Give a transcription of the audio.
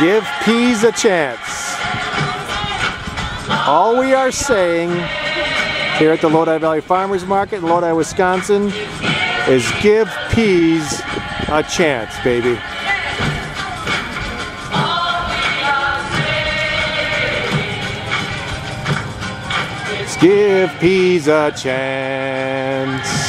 Give peas a chance. All we are saying here at the Lodi Valley Farmers Market in Lodi, Wisconsin is give peas a chance, baby. Give peas a chance.